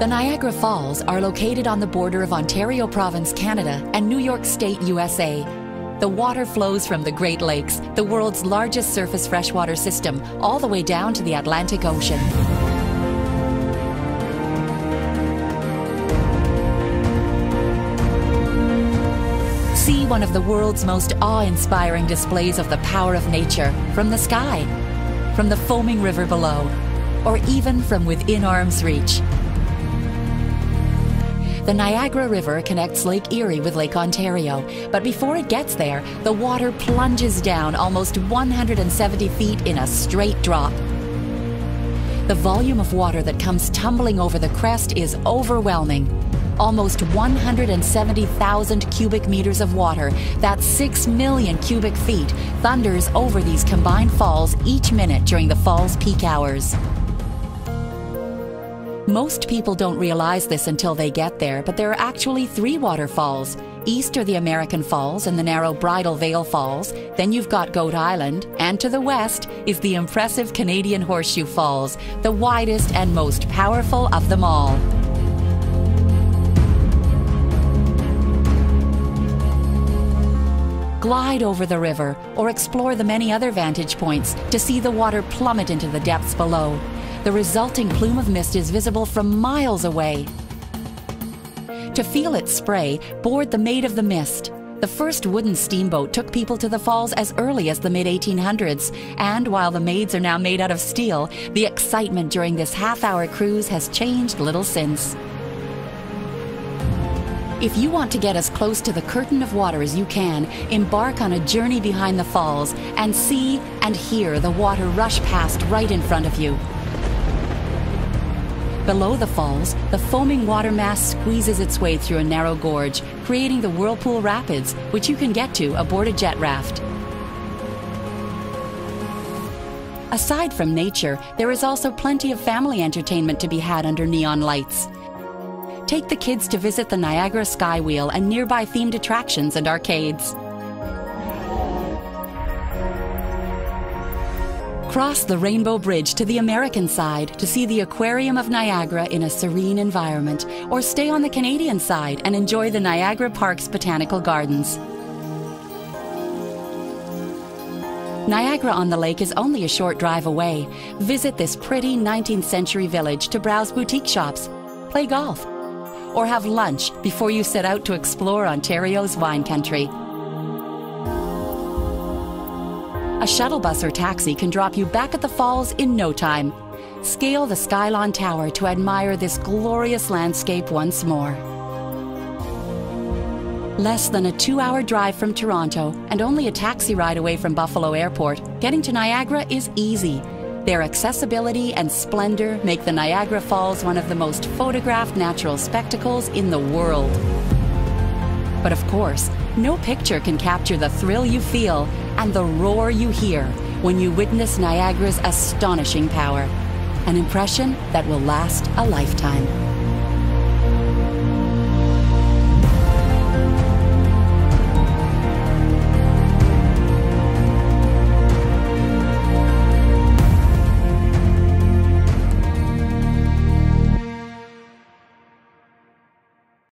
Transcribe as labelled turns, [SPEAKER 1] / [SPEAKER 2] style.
[SPEAKER 1] The Niagara Falls are located on the border of Ontario Province, Canada, and New York State, USA. The water flows from the Great Lakes, the world's largest surface freshwater system, all the way down to the Atlantic Ocean. See one of the world's most awe inspiring displays of the power of nature from the sky, from the foaming river below, or even from within arm's reach. The Niagara River connects Lake Erie with Lake Ontario, but before it gets there, the water plunges down almost 170 feet in a straight drop. The volume of water that comes tumbling over the crest is overwhelming. Almost 170,000 cubic meters of water, that's 6 million cubic feet, thunders over these combined falls each minute during the fall's peak hours. Most people don't realize this until they get there, but there are actually three waterfalls. East are the American Falls and the narrow Bridal Veil Falls. Then you've got Goat Island. And to the west is the impressive Canadian Horseshoe Falls, the widest and most powerful of them all. Glide over the river or explore the many other vantage points to see the water plummet into the depths below. The resulting plume of mist is visible from miles away. To feel its spray, board the Maid of the Mist. The first wooden steamboat took people to the falls as early as the mid 1800s, and while the maids are now made out of steel, the excitement during this half hour cruise has changed little since. If you want to get as close to the curtain of water as you can, embark on a journey behind the falls and see and hear the water rush past right in front of you. Below the falls, the foaming water mass squeezes its way through a narrow gorge, creating the Whirlpool Rapids, which you can get to aboard a jet raft. Aside from nature, there is also plenty of family entertainment to be had under neon lights. Take the kids to visit the Niagara Skywheel and nearby themed attractions and arcades. Cross the Rainbow Bridge to the American side to see the Aquarium of Niagara in a serene environment, or stay on the Canadian side and enjoy the Niagara Parks Botanical Gardens. Niagara on the Lake is only a short drive away. Visit this pretty 19th century village to browse boutique shops, play golf, or have lunch before you set out to explore Ontario's wine country. A shuttle bus or taxi can drop you back at the falls in no time. Scale the Skylon Tower to admire this glorious landscape once more. Less than a two hour drive from Toronto and only a taxi ride away from Buffalo Airport, getting to Niagara is easy. Their accessibility and splendor make the Niagara Falls one of the most photographed natural spectacles in the world. But of course, no picture can capture the thrill you feel and the roar you hear when you witness Niagara's astonishing power. An impression that will last a lifetime.